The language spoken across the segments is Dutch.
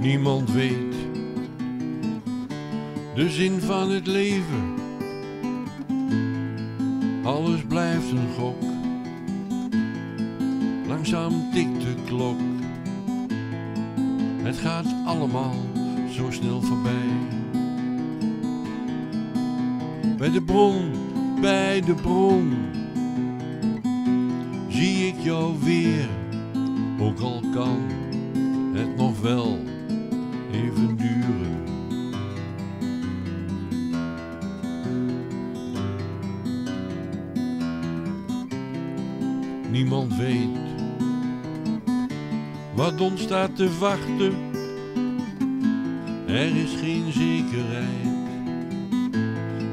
Niemand weet de zin van het leven. Alles blijft een gok. Langzaam tikt de klok. Het gaat allemaal zo snel voorbij. Bij de bron, bij de bron, zie ik jou weer. Ook al kan het nog wel Niemand weet wat ons staat te wachten. Er is geen zekerheid.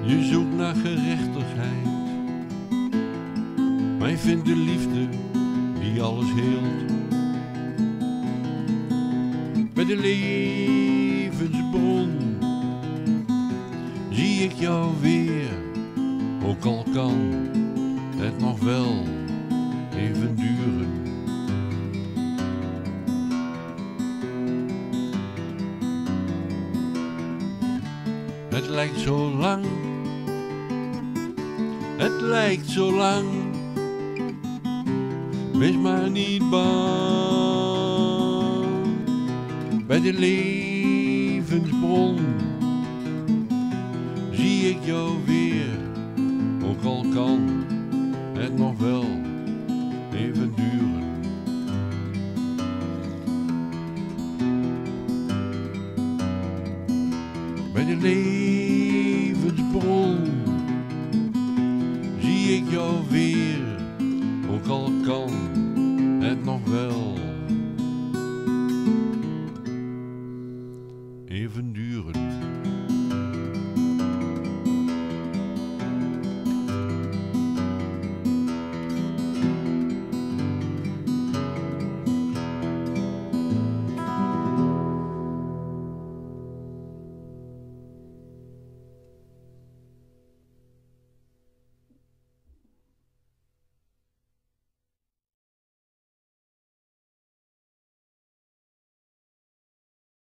Je zoekt naar gerechtigheid. Maar je vindt de liefde die alles heelt. Bij de levensbron zie ik jou weer. Ook al kan het nog wel even duren. Het lijkt zo lang, het lijkt zo lang. Wees maar niet bang. Bij de levensbron zie ik jou weer, ook al kan het nog wel Bij de levensbron. Zie ik jou weer, ook al kan het nog wel